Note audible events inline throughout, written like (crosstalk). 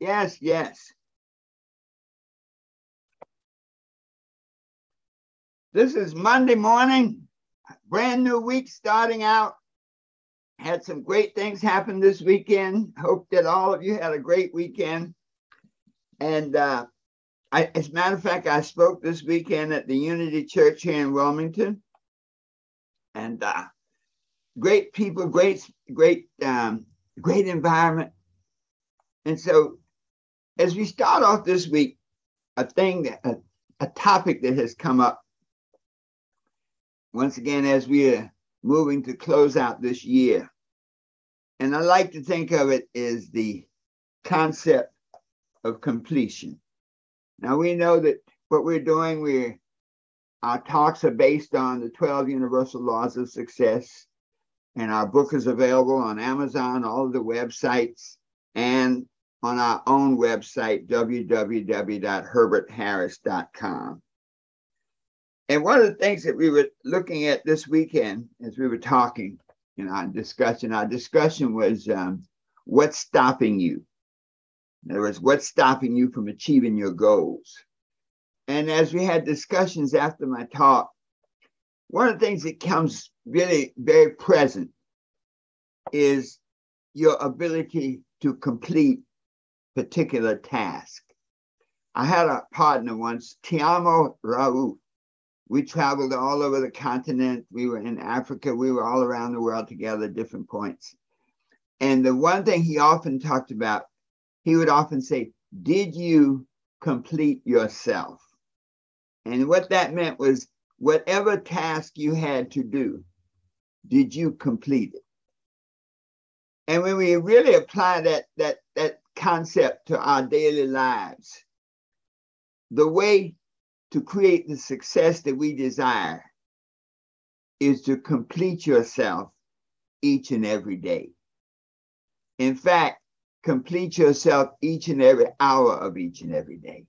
Yes, yes. This is Monday morning, brand new week starting out. Had some great things happen this weekend. Hope that all of you had a great weekend. And uh, I, as a matter of fact, I spoke this weekend at the Unity Church here in Wilmington. And uh, great people, great, great, um, great environment. And so, as we start off this week, a thing that a, a topic that has come up once again as we are moving to close out this year. And I like to think of it as the concept of completion. Now we know that what we're doing, we our talks are based on the 12 universal laws of success. And our book is available on Amazon, all of the websites, and on our own website, www.herbertharris.com. And one of the things that we were looking at this weekend as we were talking in our discussion, our discussion was um, what's stopping you? In other words, what's stopping you from achieving your goals? And as we had discussions after my talk, one of the things that comes really very present is your ability to complete particular task. I had a partner once, Tiamo Raouf. We traveled all over the continent. We were in Africa. We were all around the world together, different points. And the one thing he often talked about, he would often say, Did you complete yourself? And what that meant was whatever task you had to do, did you complete it? And when we really apply that, that, that concept to our daily lives, the way to create the success that we desire is to complete yourself each and every day. In fact, complete yourself each and every hour of each and every day.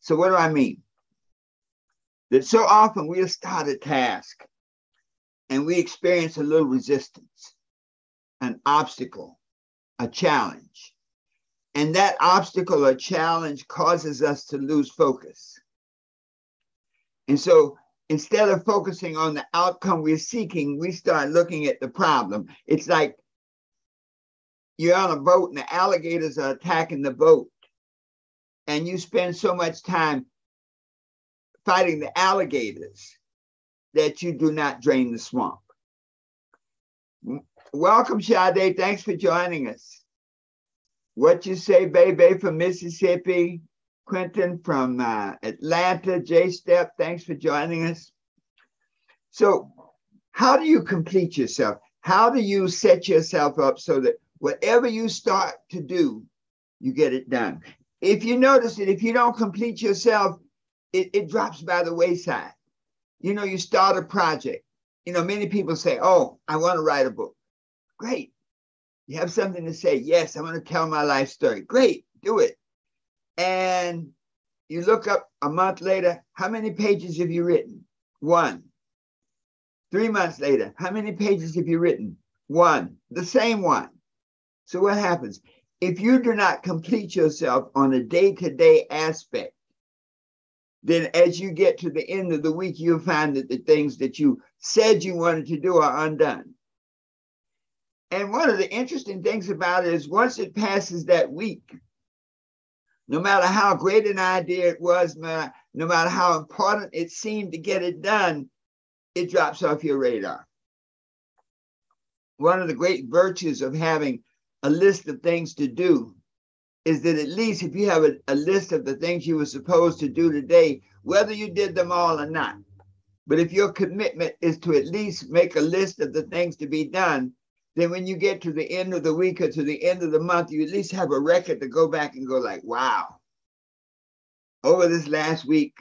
So, what do I mean? That so often we'll start a task and we experience a little resistance an obstacle, a challenge. And that obstacle or challenge causes us to lose focus. And so instead of focusing on the outcome we're seeking, we start looking at the problem. It's like you're on a boat and the alligators are attacking the boat. And you spend so much time fighting the alligators that you do not drain the swamp. Welcome, Sade. Thanks for joining us. What you say, baby, from Mississippi. Quentin from uh, Atlanta. J Step, thanks for joining us. So, how do you complete yourself? How do you set yourself up so that whatever you start to do, you get it done? If you notice that if you don't complete yourself, it, it drops by the wayside. You know, you start a project. You know, many people say, Oh, I want to write a book. Great. You have something to say. Yes, I want to tell my life story. Great, do it. And you look up a month later, how many pages have you written? One. Three months later, how many pages have you written? One, the same one. So what happens? If you do not complete yourself on a day to day aspect, then as you get to the end of the week, you'll find that the things that you said you wanted to do are undone. And one of the interesting things about it is once it passes that week, no matter how great an idea it was, no matter how important it seemed to get it done, it drops off your radar. One of the great virtues of having a list of things to do is that at least if you have a, a list of the things you were supposed to do today, whether you did them all or not, but if your commitment is to at least make a list of the things to be done, then when you get to the end of the week or to the end of the month, you at least have a record to go back and go like, wow. Over this last week,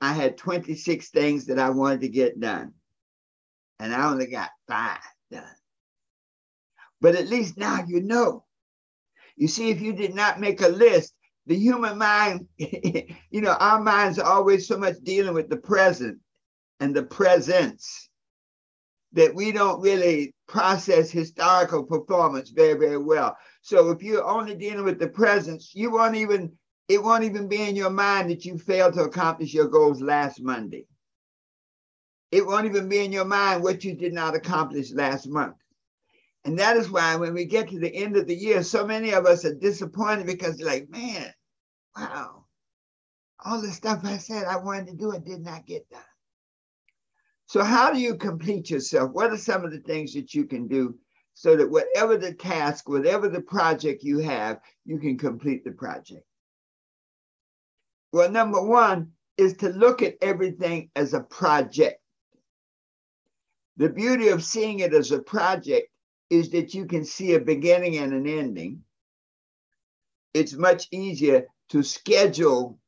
I had 26 things that I wanted to get done. And I only got five done. But at least now you know. You see, if you did not make a list, the human mind, (laughs) you know, our minds are always so much dealing with the present and the presence that we don't really process historical performance very, very well. So if you're only dealing with the present, you won't even, it won't even be in your mind that you failed to accomplish your goals last Monday. It won't even be in your mind what you did not accomplish last month. And that is why when we get to the end of the year, so many of us are disappointed because like, man, wow, all the stuff I said I wanted to do, I did not get done. So how do you complete yourself? What are some of the things that you can do so that whatever the task, whatever the project you have, you can complete the project? Well, number one is to look at everything as a project. The beauty of seeing it as a project is that you can see a beginning and an ending. It's much easier to schedule,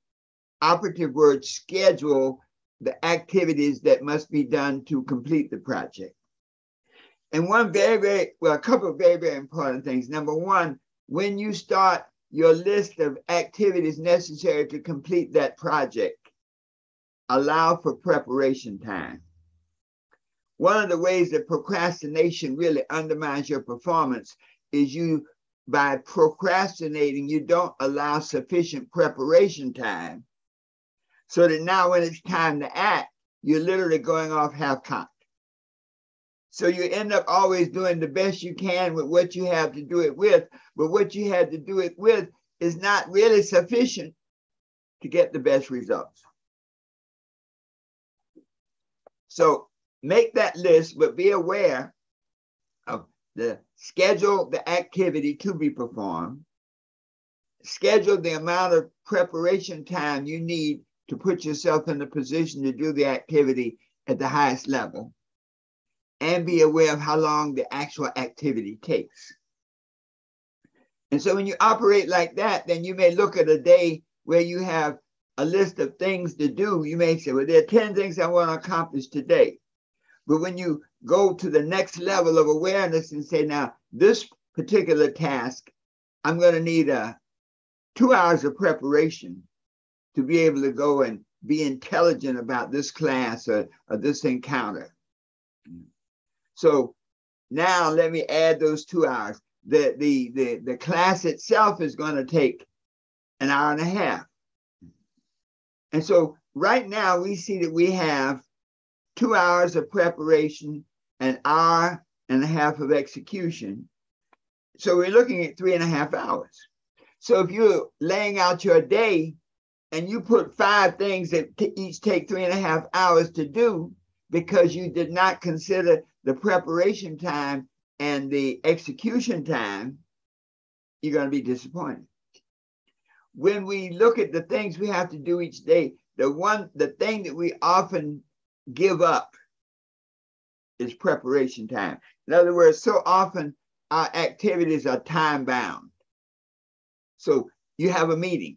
operative word schedule the activities that must be done to complete the project. And one very, very, well, a couple of very, very important things. Number one, when you start your list of activities necessary to complete that project, allow for preparation time. One of the ways that procrastination really undermines your performance is you, by procrastinating, you don't allow sufficient preparation time so that now when it's time to act, you're literally going off half cocked. So you end up always doing the best you can with what you have to do it with, but what you had to do it with is not really sufficient to get the best results. So make that list, but be aware of the schedule, the activity to be performed, schedule the amount of preparation time you need to put yourself in the position to do the activity at the highest level and be aware of how long the actual activity takes. And so when you operate like that, then you may look at a day where you have a list of things to do. You may say, well, there are 10 things I want to accomplish today. But when you go to the next level of awareness and say, now, this particular task, I'm going to need a uh, two hours of preparation to be able to go and be intelligent about this class or, or this encounter. So now let me add those two hours. The, the, the, the class itself is going to take an hour and a half. And so right now we see that we have two hours of preparation, an hour and a half of execution. So we're looking at three and a half hours. So if you're laying out your day and you put five things that each take three and a half hours to do because you did not consider the preparation time and the execution time, you're going to be disappointed. When we look at the things we have to do each day, the one, the thing that we often give up is preparation time. In other words, so often our activities are time bound. So you have a meeting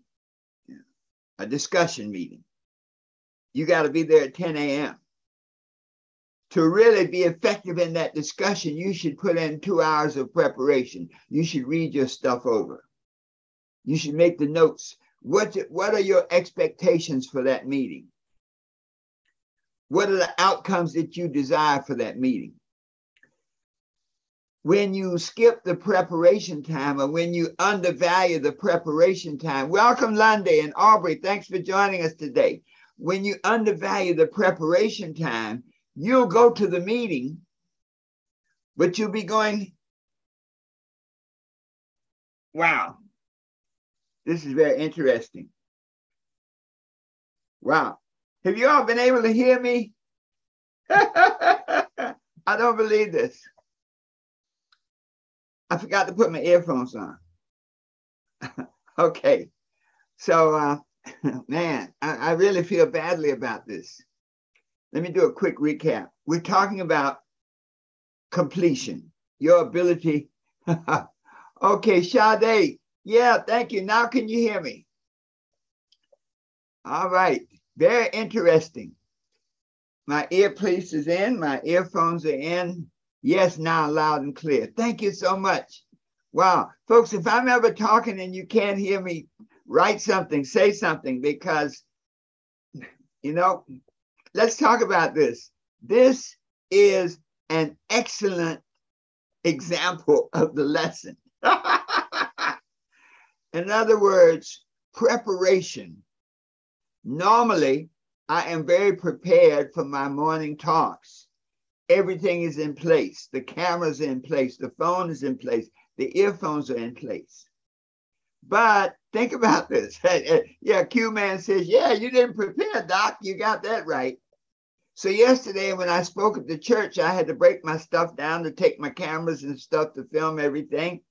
a discussion meeting. You got to be there at 10 a.m. To really be effective in that discussion, you should put in two hours of preparation. You should read your stuff over. You should make the notes. What, what are your expectations for that meeting? What are the outcomes that you desire for that meeting? When you skip the preparation time or when you undervalue the preparation time. Welcome, Lundy and Aubrey. Thanks for joining us today. When you undervalue the preparation time, you'll go to the meeting, but you'll be going, wow, this is very interesting. Wow. Have you all been able to hear me? (laughs) I don't believe this. I forgot to put my earphones on. (laughs) okay. So, uh, (laughs) man, I, I really feel badly about this. Let me do a quick recap. We're talking about completion, your ability. (laughs) okay, Sade. Yeah, thank you. Now can you hear me? All right. Very interesting. My earpiece is in, my earphones are in. Yes, now loud and clear. Thank you so much. Wow. Folks, if I'm ever talking and you can't hear me, write something, say something, because, you know, let's talk about this. This is an excellent example of the lesson. (laughs) In other words, preparation. Normally, I am very prepared for my morning talks. Everything is in place. The camera's in place. The phone is in place. The earphones are in place. But think about this. (laughs) yeah, Q Man says, Yeah, you didn't prepare, Doc. You got that right. So yesterday when I spoke at the church, I had to break my stuff down to take my cameras and stuff to film everything.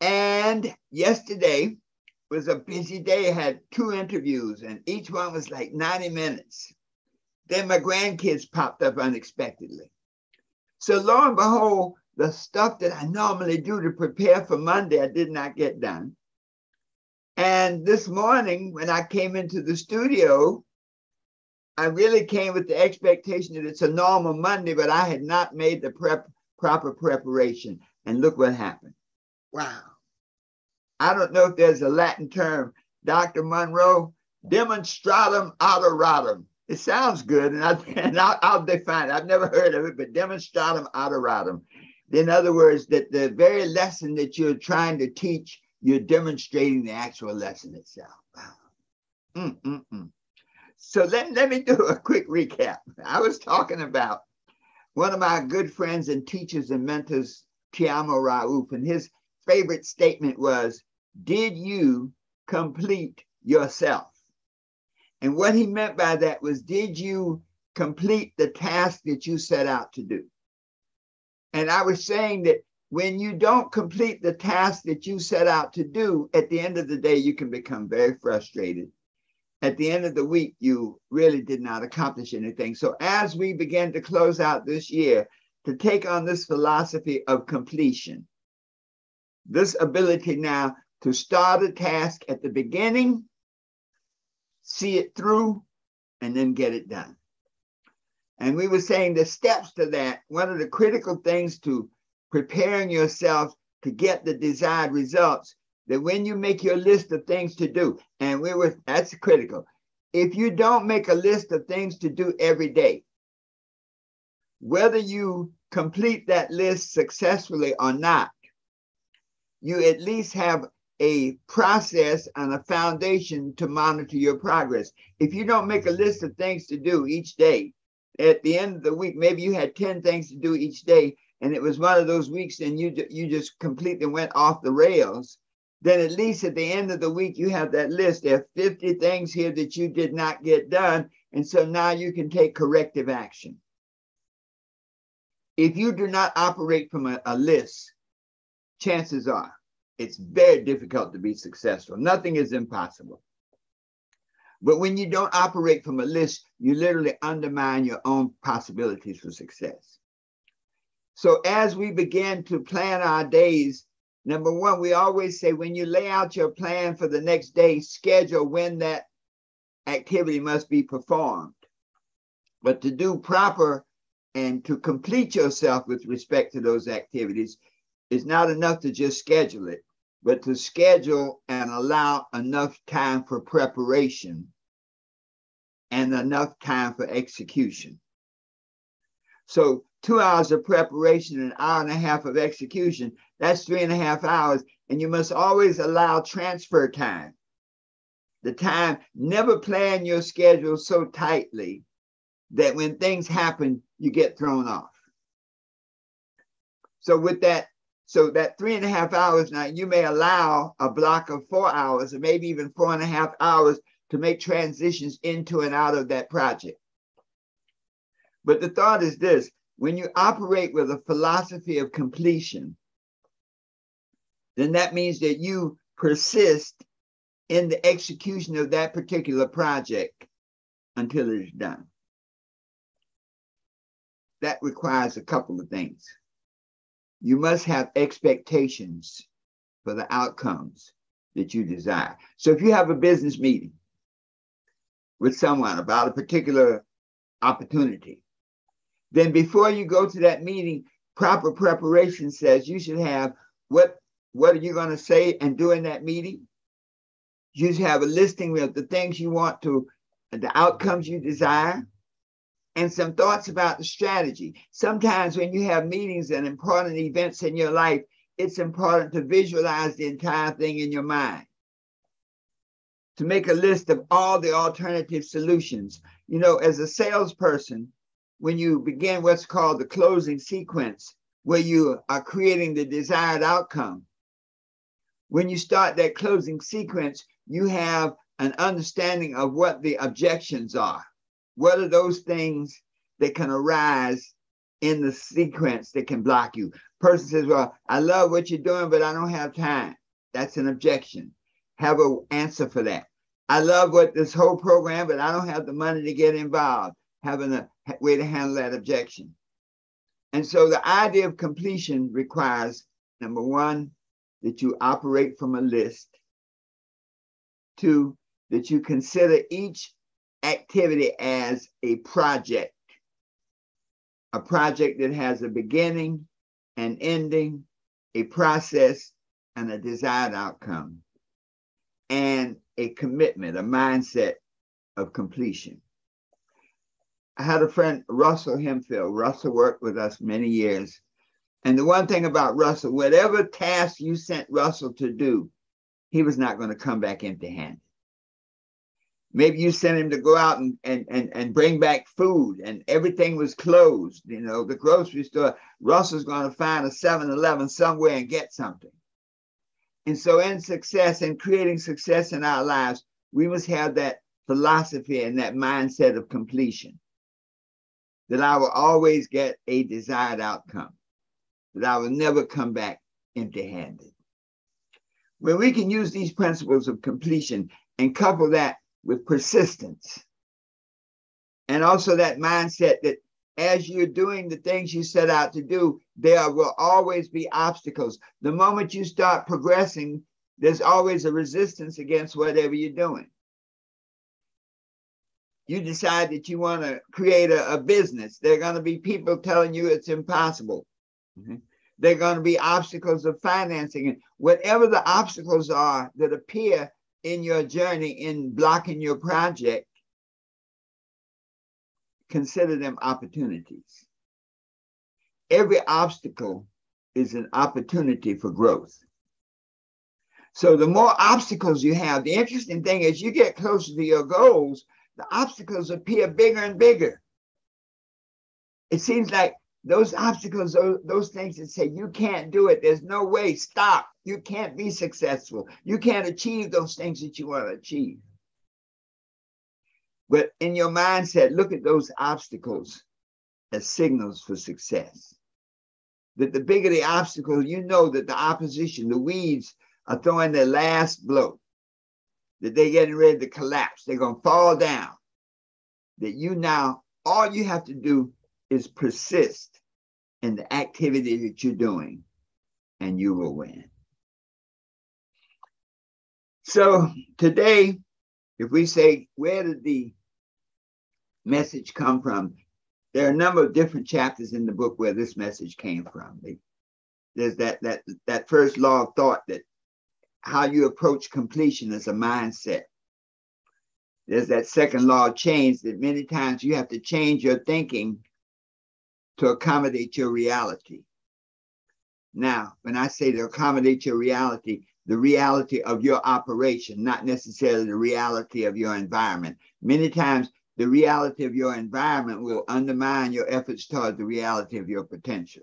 And yesterday was a busy day. I had two interviews and each one was like 90 minutes. Then my grandkids popped up unexpectedly. So lo and behold, the stuff that I normally do to prepare for Monday, I did not get done. And this morning, when I came into the studio, I really came with the expectation that it's a normal Monday, but I had not made the prep proper preparation. And look what happened. Wow. I don't know if there's a Latin term, Dr. Monroe, demonstratum adoratum. It sounds good, and, I, (laughs) and I'll, I'll define it. I've never heard of it, but demonstratum adoratum. In other words, that the very lesson that you're trying to teach, you're demonstrating the actual lesson itself. Wow. Mm-mm-mm. So let, let me do a quick recap. I was talking about one of my good friends and teachers and mentors, Tiamo Rauf, and his favorite statement was, Did you complete yourself? And what he meant by that was, Did you complete the task that you set out to do? And I was saying that when you don't complete the task that you set out to do, at the end of the day, you can become very frustrated at the end of the week, you really did not accomplish anything. So, as we begin to close out this year, to take on this philosophy of completion, this ability now to start a task at the beginning, see it through, and then get it done. And we were saying the steps to that, one of the critical things to preparing yourself to get the desired results that when you make your list of things to do, and we were that's critical. If you don't make a list of things to do every day, whether you complete that list successfully or not, you at least have a process and a foundation to monitor your progress. If you don't make a list of things to do each day, at the end of the week, maybe you had 10 things to do each day, and it was one of those weeks and you, you just completely went off the rails then at least at the end of the week, you have that list. There are 50 things here that you did not get done. And so now you can take corrective action. If you do not operate from a, a list, chances are it's very difficult to be successful. Nothing is impossible. But when you don't operate from a list, you literally undermine your own possibilities for success. So as we begin to plan our days Number one, we always say when you lay out your plan for the next day, schedule when that activity must be performed. But to do proper and to complete yourself with respect to those activities is not enough to just schedule it, but to schedule and allow enough time for preparation and enough time for execution. So two hours of preparation, an hour and a half of execution, that's three and a half hours. And you must always allow transfer time. The time, never plan your schedule so tightly that when things happen, you get thrown off. So with that, so that three and a half hours now, you may allow a block of four hours or maybe even four and a half hours to make transitions into and out of that project. But the thought is this when you operate with a philosophy of completion, then that means that you persist in the execution of that particular project until it is done. That requires a couple of things. You must have expectations for the outcomes that you desire. So if you have a business meeting with someone about a particular opportunity, then before you go to that meeting, proper preparation says you should have what what are you going to say and do in that meeting? You should have a listing of the things you want to, the outcomes you desire. And some thoughts about the strategy. Sometimes when you have meetings and important events in your life, it's important to visualize the entire thing in your mind. To make a list of all the alternative solutions. You know, as a salesperson, when you begin what's called the closing sequence, where you are creating the desired outcome, when you start that closing sequence, you have an understanding of what the objections are. What are those things that can arise in the sequence that can block you? Person says, Well, I love what you're doing, but I don't have time. That's an objection. Have an answer for that. I love what this whole program, but I don't have the money to get involved. Having a way to handle that objection. And so the idea of completion requires number one, that you operate from a list. Two, that you consider each activity as a project, a project that has a beginning, an ending, a process, and a desired outcome, and a commitment, a mindset of completion. I had a friend, Russell Hemphill. Russell worked with us many years. And the one thing about Russell, whatever task you sent Russell to do, he was not going to come back empty handed. Maybe you sent him to go out and, and, and, and bring back food and everything was closed. You know, the grocery store, Russell's going to find a 7 Eleven somewhere and get something. And so, in success and creating success in our lives, we must have that philosophy and that mindset of completion that I will always get a desired outcome that I will never come back empty handed. When we can use these principles of completion and couple that with persistence, and also that mindset that as you're doing the things you set out to do, there will always be obstacles. The moment you start progressing, there's always a resistance against whatever you're doing. You decide that you want to create a, a business, there are going to be people telling you it's impossible. Mm-hmm. There are going to be obstacles of financing. And whatever the obstacles are that appear in your journey in blocking your project, consider them opportunities. Every obstacle is an opportunity for growth. So the more obstacles you have, the interesting thing is you get closer to your goals, the obstacles appear bigger and bigger. It seems like those obstacles, those, those things that say you can't do it, there's no way, stop. You can't be successful. You can't achieve those things that you want to achieve. But in your mindset, look at those obstacles as signals for success. That the bigger the obstacle, you know that the opposition, the weeds, are throwing their last blow, that they're getting ready to collapse, they're going to fall down. That you now, all you have to do is persist in the activity that you're doing, and you will win. So today, if we say, where did the message come from? There are a number of different chapters in the book where this message came from. There's that that that first law of thought that how you approach completion is a mindset. There's that second law of change that many times you have to change your thinking to accommodate your reality. Now, when I say to accommodate your reality, the reality of your operation, not necessarily the reality of your environment. Many times, the reality of your environment will undermine your efforts toward the reality of your potential.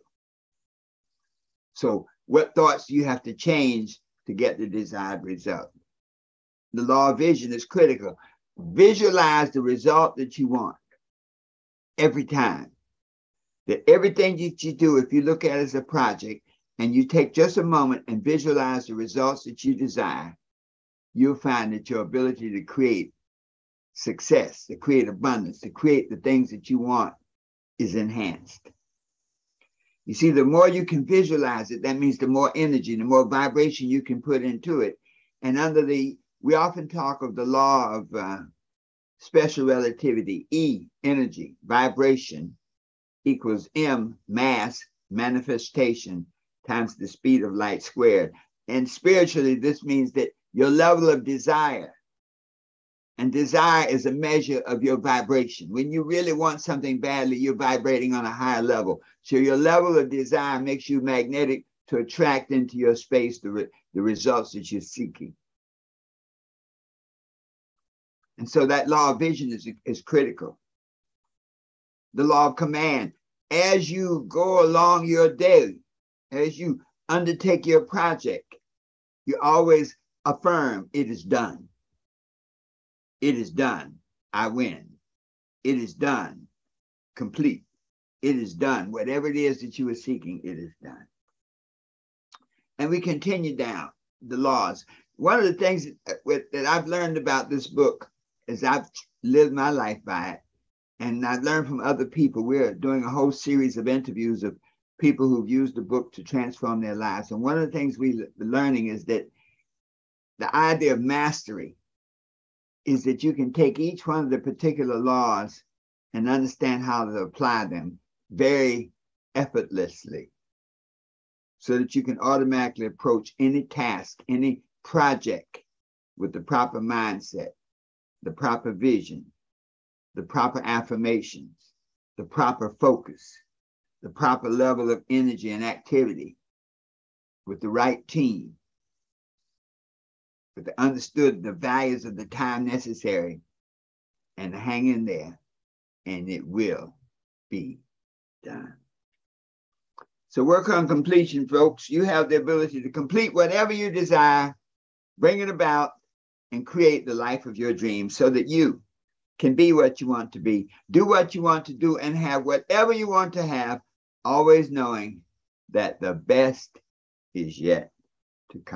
So, what thoughts do you have to change to get the desired result? The law of vision is critical. Visualize the result that you want every time that everything that you do, if you look at it as a project and you take just a moment and visualize the results that you desire, you'll find that your ability to create success, to create abundance, to create the things that you want is enhanced. You see, the more you can visualize it, that means the more energy, the more vibration you can put into it. And under the, we often talk of the law of uh, special relativity, E, energy, vibration, equals m mass manifestation times the speed of light squared. And spiritually, this means that your level of desire And desire is a measure of your vibration. When you really want something badly, you're vibrating on a higher level. So your level of desire makes you magnetic to attract into your space the, re- the results that you're seeking. And so that law of vision is, is critical. The law of command. As you go along your day, as you undertake your project, you always affirm it is done. It is done. I win. It is done. Complete. It is done. Whatever it is that you are seeking, it is done. And we continue down the laws. One of the things that I've learned about this book is I've lived my life by it, and I've learned from other people. We're doing a whole series of interviews of people who've used the book to transform their lives. And one of the things we're learning is that the idea of mastery is that you can take each one of the particular laws and understand how to apply them very effortlessly so that you can automatically approach any task, any project with the proper mindset, the proper vision, the proper affirmations, the proper focus, the proper level of energy and activity with the right team, but they understood the values of the time necessary and hang in there, and it will be done. So work on completion, folks. You have the ability to complete whatever you desire, bring it about, and create the life of your dreams so that you can be what you want to be, do what you want to do, and have whatever you want to have, always knowing that the best is yet to come.